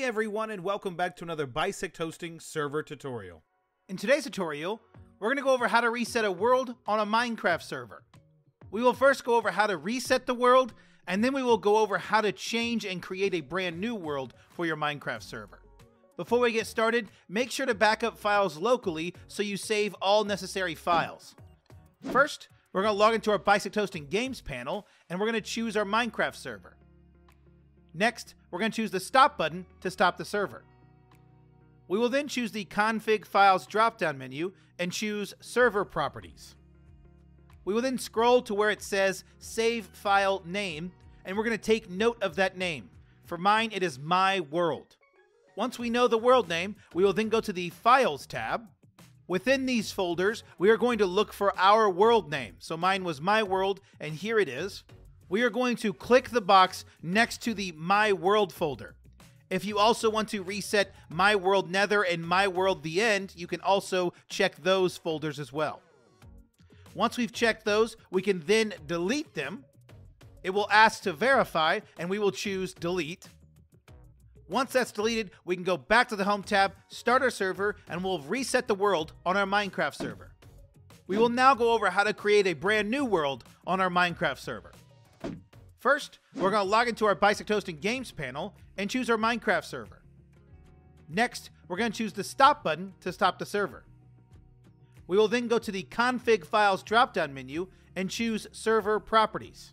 Hey everyone and welcome back to another Bisect Hosting server tutorial. In today's tutorial, we're going to go over how to reset a world on a Minecraft server. We will first go over how to reset the world, and then we will go over how to change and create a brand new world for your Minecraft server. Before we get started, make sure to back up files locally so you save all necessary files. First, we're going to log into our Bisect Hosting Games panel, and we're going to choose our Minecraft server. Next, we're going to choose the Stop button to stop the server. We will then choose the Config Files drop-down menu and choose Server Properties. We will then scroll to where it says Save File Name, and we're going to take note of that name. For mine, it is My World. Once we know the world name, we will then go to the Files tab. Within these folders, we are going to look for our world name. So mine was My World, and here it is we are going to click the box next to the My World folder. If you also want to reset My World Nether and My World The End, you can also check those folders as well. Once we've checked those, we can then delete them. It will ask to verify, and we will choose Delete. Once that's deleted, we can go back to the Home tab, start our server, and we'll reset the world on our Minecraft server. We will now go over how to create a brand new world on our Minecraft server. First, we're going to log into our Bisect Hosting Games panel and choose our Minecraft server. Next, we're going to choose the Stop button to stop the server. We will then go to the Config Files drop-down menu and choose Server Properties.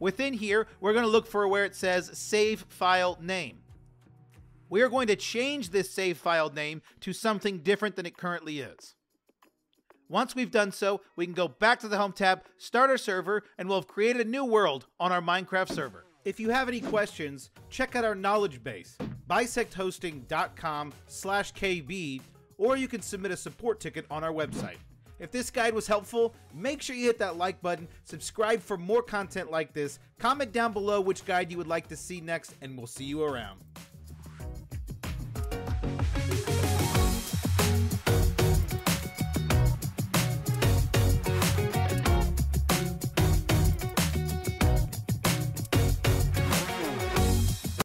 Within here, we're going to look for where it says Save File Name. We are going to change this save file name to something different than it currently is. Once we've done so, we can go back to the Home tab, start our server, and we'll have created a new world on our Minecraft server. If you have any questions, check out our knowledge base, bisecthosting.com slash kb, or you can submit a support ticket on our website. If this guide was helpful, make sure you hit that like button, subscribe for more content like this, comment down below which guide you would like to see next, and we'll see you around.